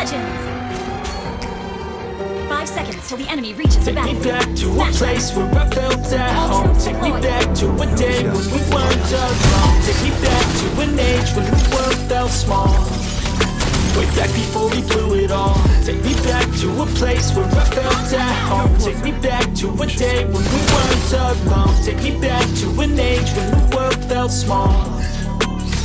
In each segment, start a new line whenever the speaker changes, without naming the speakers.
legends! Five seconds till the enemy reaches the
Take me back to a
Smash them.
place where I felt at
All
home. Take me back to a day when we weren't alone. Take me back to an age when the world felt small. Way back before we blew it all. Take me back to a place where I felt at home. Take me back to a day when we weren't alone. Take me back to an age when the world felt small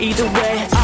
Either way, I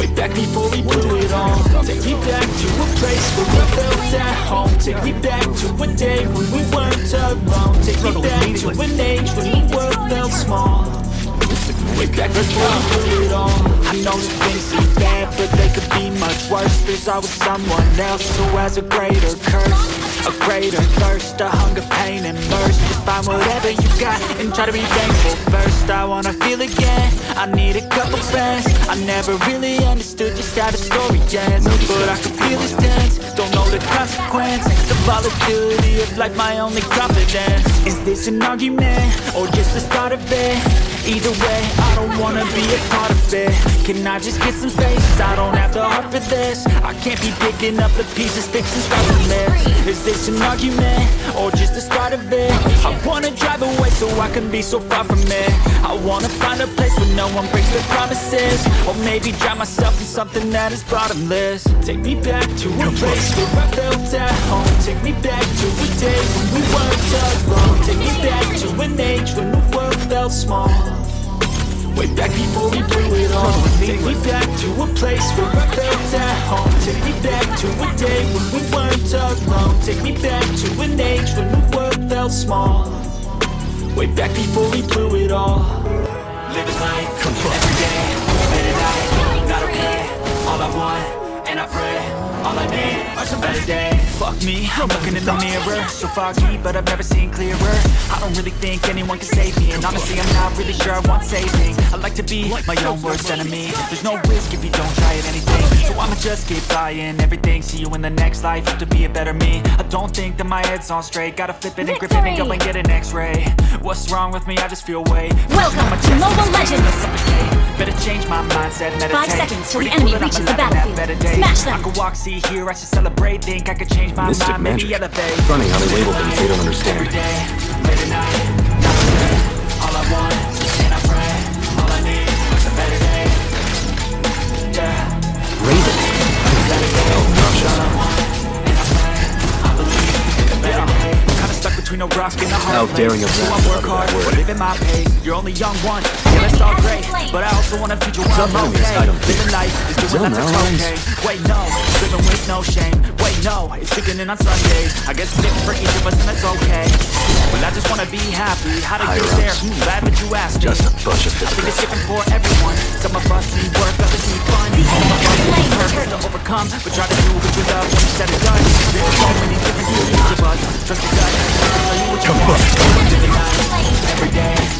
Way back before we blew it all. Take me back to a place where we felt at home. Take me back to a day when we weren't alone. Take me back to an age when the world felt small. Way back before we blew it all. I know things seem bad, but they could be much worse. There's always someone else who has a greater curse a greater thirst, a hunger, pain, and mercy. Just find whatever you got and try to be thankful first. I wanna feel again, I need a couple friends. I never really understood just how the story ends. But I can feel this tense, don't know the consequence volatility of life, my only confidence. Is this an argument, or just the start of it? Either way, I don't wanna be a part of it. Can I just get some space? I don't have the heart for this. I can't be picking up the pieces, fixing from this Is this an argument, or just the start of it? I wanna drive away so I can be so far from it. I wanna find a place where no one breaks their promises. Or maybe drown myself in something that is bottomless. Take me back to a place where I felt at home Take me back to a day when we weren't alone Take me back to an age when the world felt small. Way back before we blew it all. Take me back to a place where I felt at home. Take me back to a day when we weren't alone. Take me back to an age when the world felt small. Way back before we blew it all. Living life, every day, at night, not okay All I want, and I pray, all I need are some better days. Fuck me, I'm looking in the mirror. So foggy, but I've never seen clearer. I don't really think anyone can save me. And honestly, I'm not really sure I want saving. I like to be my own worst enemy. There's no risk if you don't try at anything So I'ma just keep buying everything See you in the next life, have to be a better me I don't think that my head's on straight Gotta flip it and grip it and go and get an x-ray What's wrong with me? I just feel weight
Welcome
on my
to
chest,
Mobile
it's like
Legends.
Better change my mindset, meditate
Five seconds till the enemy reaches the
alive and have
battlefield.
better.
Smash them.
I could walk, see, hear, I should celebrate Think I could change my
Mystic
mind, maybe elevate
Funny how they label things they don't understand.
Every day, late at night, not All I want,
How daring of them
I work hard, live at my pace You're only young one, yeah that's all great But I also want a future where I'm okay.
I don't think.
Living life is doing lots of cocaine Wait no, living with no shame. Wait no, it's beginning on Sundays I guess it's different for each of us and that's okay I just wanna be happy. How to get there, hmm, glad that you asked me.
Just a bunch of
I think it's different for everyone. Some of us need work, others need fun. Some of us need purpose to overcome But try to do what you love. When you said it done There's so many different views to each of us. Trust your gut, tell you what you want. Every day,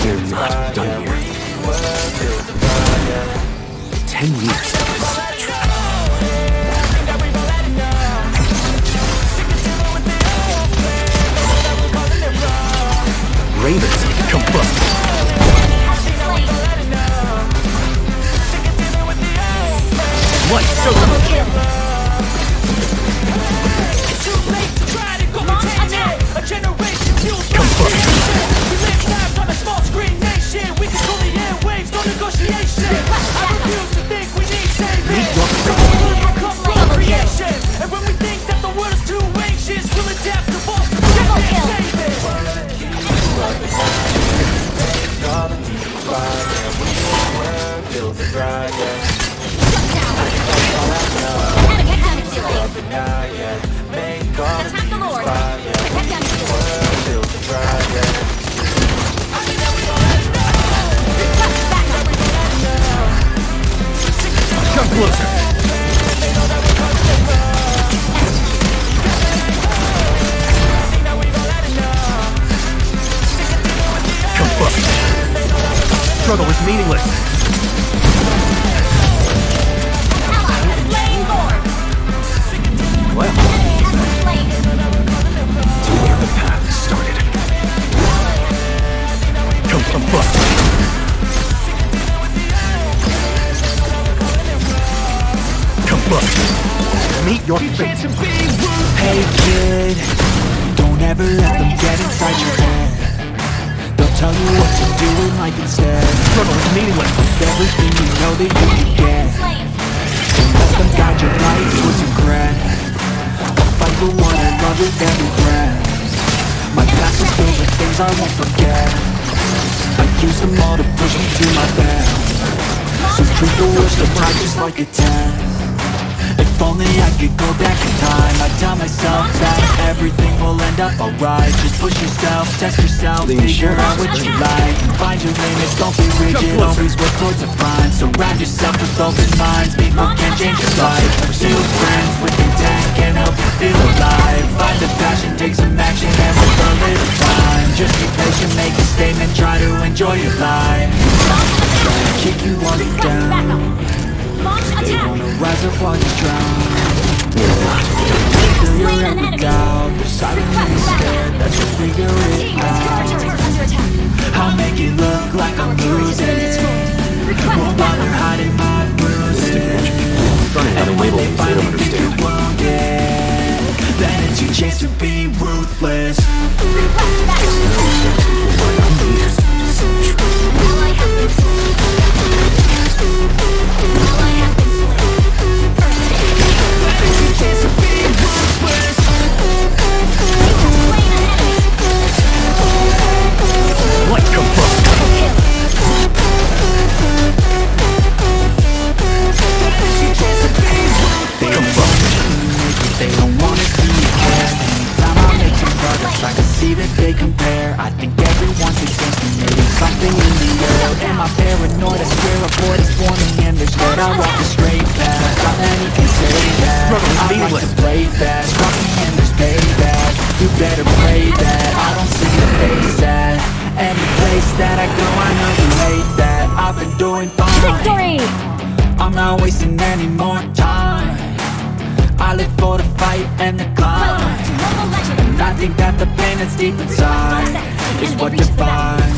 They're not done here. Ten years. Raiders, come bust.
Enemy has been slain. Request backup.
Meet come bust. Meet your fate.
Hey kid, don't ever let them get inside your head. They'll tell you what to do in life instead.
Struggle is meaningless.
Everything you know that you can get. Don't let them guide your life towards regret. I'll fight for what I love with every breath My past is filled with things I won't forget. I use them all to push me to my best So treat the worst of life just like a test If only I could go back in time. I'd tell myself that everything will end up alright. Just push yourself, test yourself,
The
figure out what you
is
like Find your limits, don't be rigid, always work towards a prime Surround yourself with open minds, people can change your life. Pursue friends with intent can help you feel alive. Find a passion, take some action and work a little time. Just be patient, make a statement, try to enjoy your life. Kick you while you're down. they wanna rise up while you drown Feel your every
enemy.
doubt. They're silently
Request backup.
scared. That's what figure it
your
out.
turret.
I'll make it look like I'm
turret has been
losing.
destroyed. Request
Won't bother hiding my bruises.
Funny how the
And when
label
they
things they don't
finally think
understand.
you're wounded Then it's your chance to be ruthless in I walk a straight path Not many can say that. I like to play fast Drop me and there's payback. You better pray that. I don't see your face at Any place that I go, I know you hate that. I've been doing fine.
Victory!
I'm not wasting any more time. I live for the fight and the climb.
To Mobile
And I think that the pain that's deep inside Is what defines
Smash them.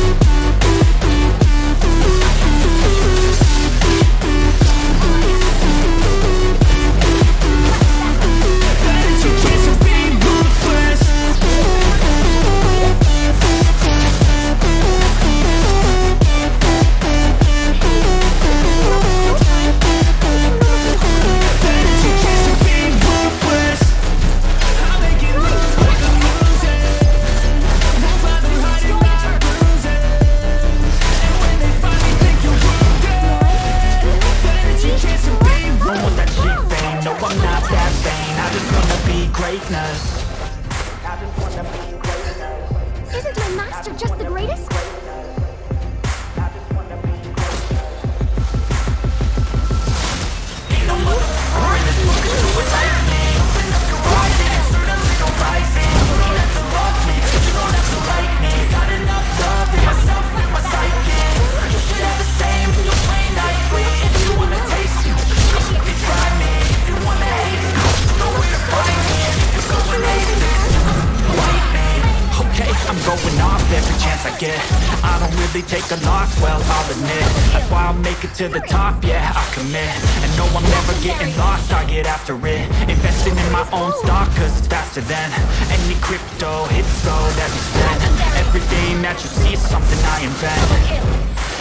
really take a loss, well, I'll admit That's why I'll make it to the top, yeah, I commit. And no, I'm never getting lost, I get after it. Investing in my own stock, cause it's faster than Any crypto hits go that we spend. Everything that you see is something I invent